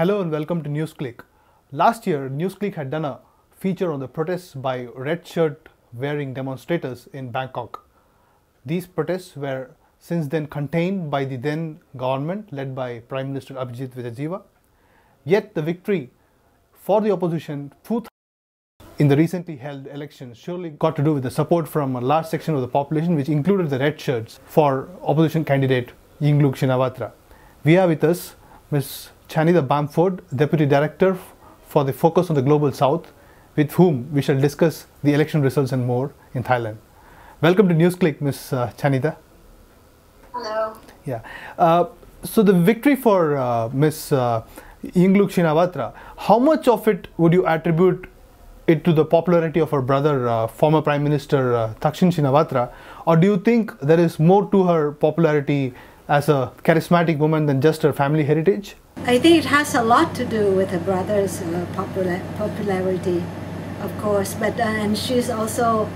Hello and welcome to NewsClick. Last year, NewsClick had done a feature on the protests by red shirt wearing demonstrators in Bangkok. These protests were since then contained by the then government led by Prime Minister Abhisit Vejjajiva. Yet the victory for the opposition in the recently held elections surely got to do with the support from a large section of the population, which included the red shirts for opposition candidate Yingluck Shinawatra. We have with us Ms. Chanida Bamford, Deputy Director for the Focus on the Global South, with whom we shall discuss the election results and more in Thailand. Welcome to NewsClick, Ms. Uh, Chanida. Hello. Yeah. Uh, so the victory for uh, Ms. Uh, Yingluck Shinawatra, how much of it would you attribute it to the popularity of her brother, uh, former Prime Minister uh, Thaksin Shinawatra, or do you think there is more to her popularity as a charismatic woman than just her family heritage? I think it has a lot to do with her brother's uh, popular, popularity, of course, but uh, and she's also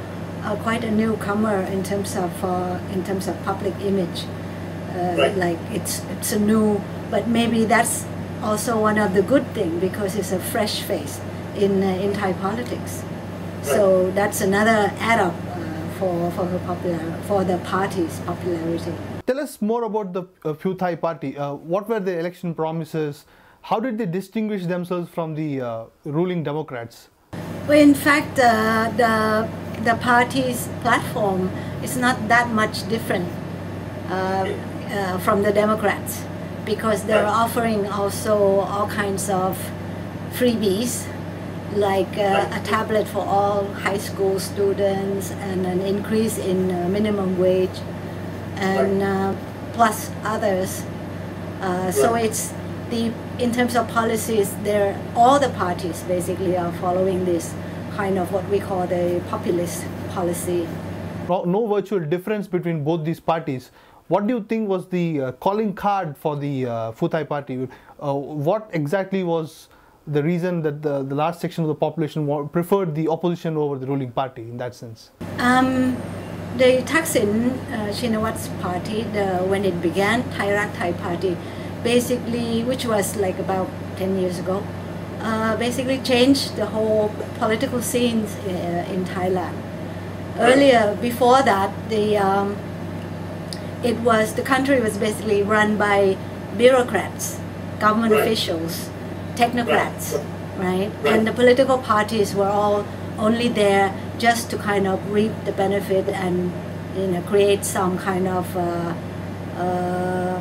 uh, quite a newcomer in terms of uh, in terms of public image. Uh, Right. Like it's it's a new, but maybe that's also one of the good thing because it's a fresh face in uh, in Thai politics. Right. So that's another add up uh, for for her popular for the party's popularity. Tell us more about the uh, Pheu Thai party. Uh, what were the election promises? How did they distinguish themselves from the uh, ruling Democrats? Well, in fact, uh, the the party's platform is not that much different uh, uh, from the Democrats because they're offering also all kinds of freebies like uh, a tablet for all high school students and an increase in uh, minimum wage and uh, plus others uh, so it's the in terms of policies, there all the parties basically are following this kind of what we call the populist policy. No, no virtual difference between both these parties. What do you think was the uh, calling card for the uh, Pheu Thai party? Uh, what exactly was the reason that the, the large section of the population preferred the opposition over the ruling party in that sense? Um, the Thaksin uh, Shinawat's party, the, when it began, Thai Rak Thai party, basically, which was like about 10 years ago, uh, basically changed the whole political scenes uh, in Thailand. Earlier, before that, the um, it was the country was basically run by bureaucrats, government Right. officials, technocrats, right? Right. And the political parties were all only there just to kind of reap the benefit and you know create some kind of uh, uh,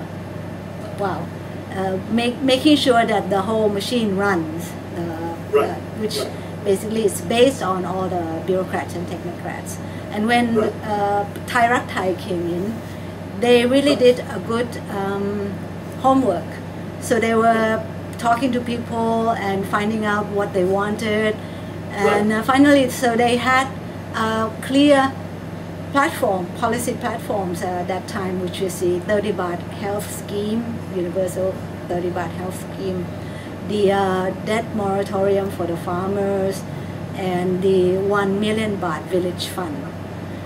well, uh, make, making sure that the whole machine runs, uh, Right. uh, which basically is based on all the bureaucrats and technocrats. And when Right. uh, Thai came in, they really did a good um, homework. So they were talking to people and finding out what they wanted. And uh, finally, so they had a clear platform, policy platforms uh, at that time, which is the 30 baht health scheme, universal 30 baht health scheme, the uh, debt moratorium for the farmers, and the 1 million baht village fund.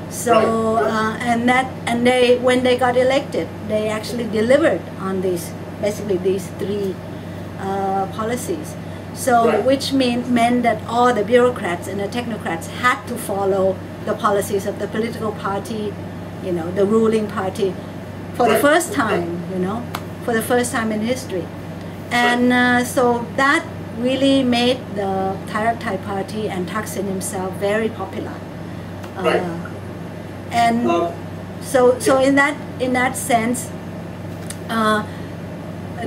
So uh, and that and they when they got elected, they actually delivered on these basically these three uh, policies. So Right. which mean, meant that all the bureaucrats and the technocrats had to follow the policies of the political party, you know, the ruling party, for the first time, you know, for the first time in history. And uh, so that really made the Thai Thai party and Thaksin himself very popular. Uh, Right. and Um, so so in that in that sense uh,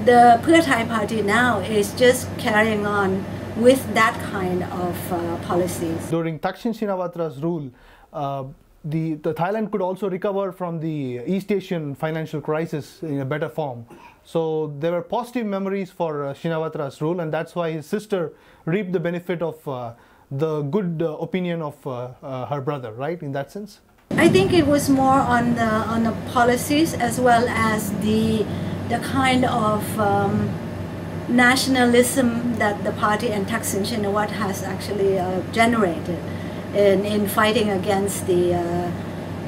the Pheu Thai party now is just carrying on with that kind of uh, policies During Thaksin Shinawatra's rule, uh, the, the Thailand could also recover from the East Asian financial crisis in a better form. So there were positive memories for uh, Shinawatra's rule, and that's why his sister reaped the benefit of uh, the good uh, opinion of uh, uh, her brother, right? In that sense. I think it was more on the on the policies as well as the the kind of um, nationalism that the party and Thaksin Shinawat has actually uh, generated in, in fighting against the uh,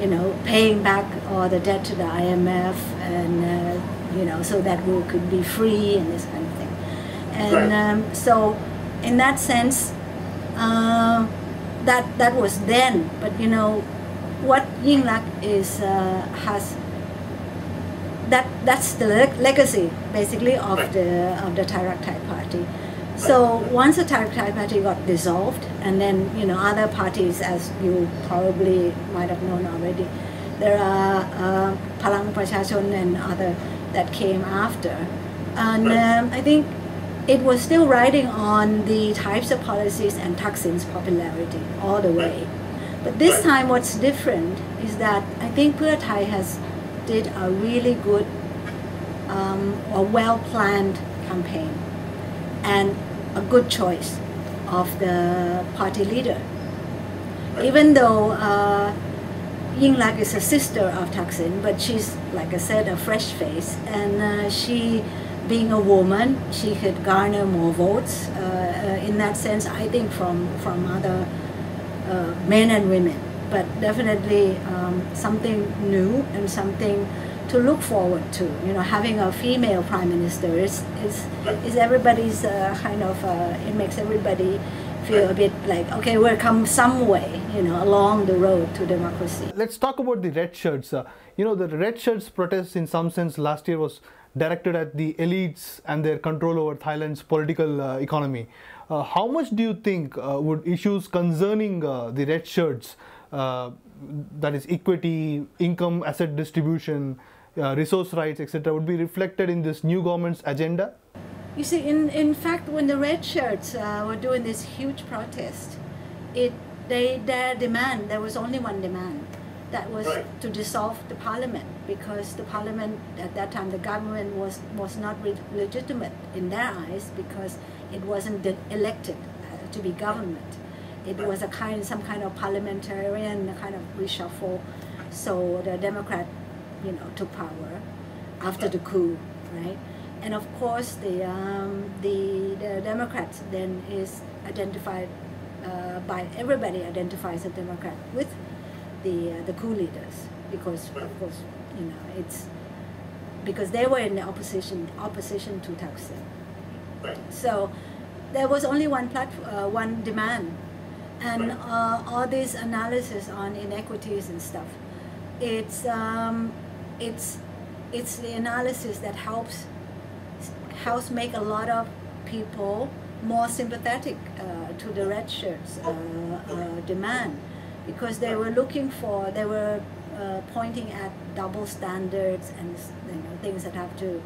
you know paying back all the debt to the IMF and uh, you know so that we could be free and this kind of thing. and um, so in that sense, uh, that that was then. But you know, what Yingluck is uh, has that that's the leg- legacy basically of the of the Thai Rak Thai party. So once the Thai Rak Thai party got dissolved, and then you know other parties, as you probably might have known already, there are uh, Palang Prachachon and other that came after, and um, I think it was still riding on the types of policies and Thaksin's popularity all the way. But this time, what's different is that I think Pheu Thai has did a really good um, or well planned campaign and a good choice of the party leader. Even though uh, Yingluck is a sister of Thaksin, but she's, like I said, a fresh face, and uh, she, being a woman, she could garner more votes. Uh, uh, in that sense, I think from from other uh, men and women but definitely um, something new and something to look forward to. You know, having a female prime minister is is, is everybody's uh, kind of uh, it makes everybody feel a bit like okay, we're come some way, you know, along the road to democracy. Let's talk about the red shirts. Uh, you know, the red shirts protest in some sense last year was directed at the elites and their control over Thailand's political uh, economy. Uh, how much do you think uh, would issues concerning uh, the red shirts that is equity, income, asset distribution, uh, resource rights, etc., would be reflected in this new government's agenda? You see, in, in fact, when the red shirts uh, were doing this huge protest, it they their demand there was only one demand, that was to dissolve the parliament because the parliament at that time the government was was not re- legitimate in their eyes because it wasn't elected uh, to be government it was a kind, some kind of parliamentarian kind of reshuffle. So the Democrat, you know, took power after the coup, right? And of course, the um, the the Democrats then is identified uh, by everybody identifies a Democrat with the uh, the coup leaders because of course you know it's because they were in the opposition opposition to Thaksin. So there was only one platform, uh, one demand and uh, all this analysis on inequities and stuff. It's um, it's it's the analysis that helps helps make a lot of people more sympathetic uh, to the red shirts uh, uh demand. Because they were looking for they were uh, pointing at double standards and you know, things that have to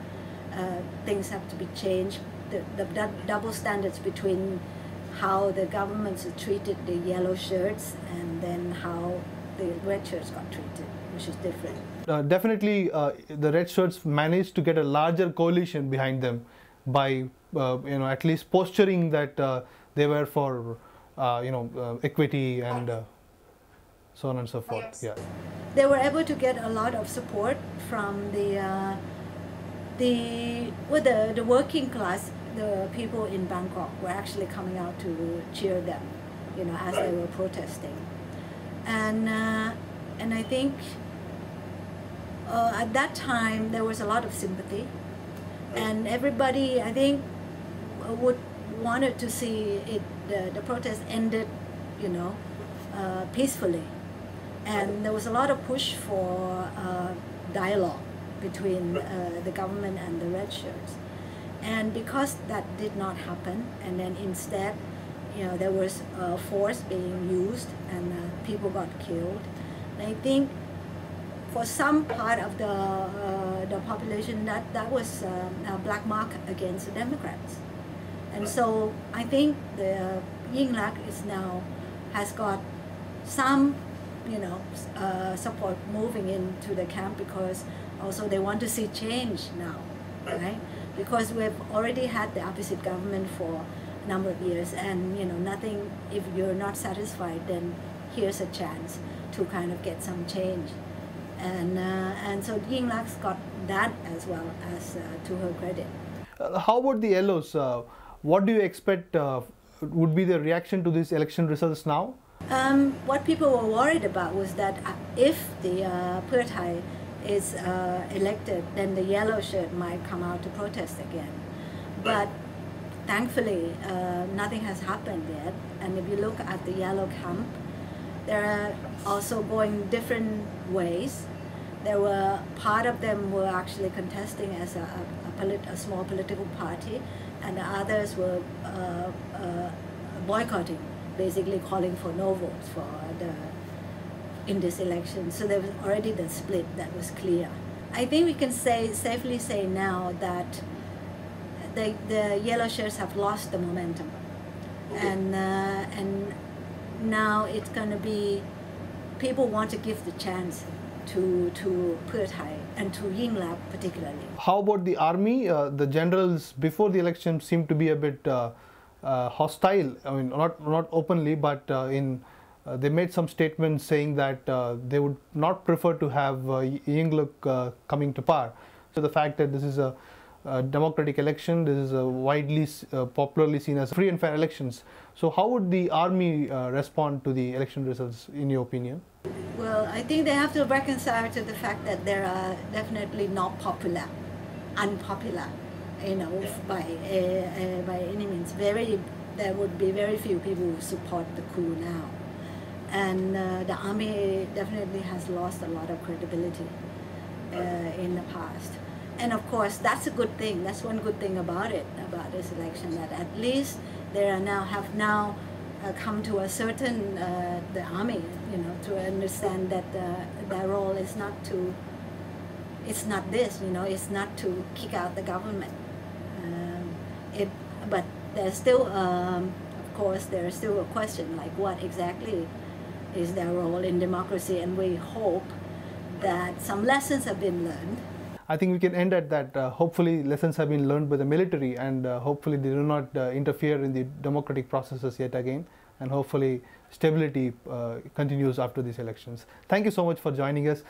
uh, things have to be changed. The, the double standards between how the governments treated the yellow shirts and then how the red shirts got treated, which is different. Uh, definitely, uh, the red shirts managed to get a larger coalition behind them by, uh, you know, at least posturing that uh, they were for, uh, you know, uh, equity and so on and so forth. Yes. Yeah. They were able to get a lot of support from the the well, the the working class the people in Bangkok were actually coming out to cheer them, you know, as they were protesting. And, uh, and I think uh, at that time there was a lot of sympathy. And everybody, I think, would wanted to see it, the, the protest ended, you know, uh, peacefully. And there was a lot of push for uh, dialogue between uh, the government and the red shirts. And because that did not happen, and then instead, you know, there was uh, force being used and uh, people got killed. And I think for some part of the uh, the population, that that was um, a black mark against the Democrats. And so I think the Yingluck is now has got some, you know, uh, support moving into the camp because also they want to see change now, right? Because we've already had the opposite government for a number of years and you know nothing if you're not satisfied then here's a chance to kind of get some change and uh, and so Yingluck's got that as well as uh, to her credit. Uh, how about the yellows? Uh, what do you expect uh, would be the reaction to these election results now? Um, what people were worried about was that uh, if the uh, is uh, elected, then the yellow shirt might come out to protest again. But thankfully, uh, nothing has happened yet. And if you look at the yellow camp, they're also going different ways. There were part of them were actually contesting as a, a, a, polit- a small political party, and the others were uh, uh, boycotting, basically calling for no votes for the in this election. So there was already the split that was clear. I think we can say safely say now that the, the yellow shirts have lost the momentum, and uh, and now it's going to be people want to give the chance to to Pheu and to Yingluck particularly. How about the army? Uh, the generals before the election seemed to be a bit uh, uh, hostile. I mean, not not openly, but uh, in uh, they made some statements saying that uh, they would not prefer to have uh, Yingluck coming to power. So the fact that this is a uh, democratic election. This is a widely uh, popularly seen as free and fair elections. So how would the army uh, respond to the election results in your opinion? Well, I think they have to reconcile to the fact that they are definitely not popular, unpopular, you know, by by any means. Very, there would be very few people who support the coup now and uh, the army definitely has lost a lot of credibility uh, in the past. And of course, that's a good thing. That's one good thing about it, about this election, that at least they are now have now uh, come to a certain uh, the army, you know, to understand that uh, their role is not to. It's not this, you know. It's not to kick out the government. Um, it, but there's still, um, of course, there's still a question like what exactly is their role in democracy, and we hope that some lessons have been learned. I think we can end at that. Uh, hopefully, lessons have been learned by the military, and uh, hopefully, they do not uh, interfere in the democratic processes yet again. And hopefully, stability uh, continues after these elections. Thank you so much for joining us.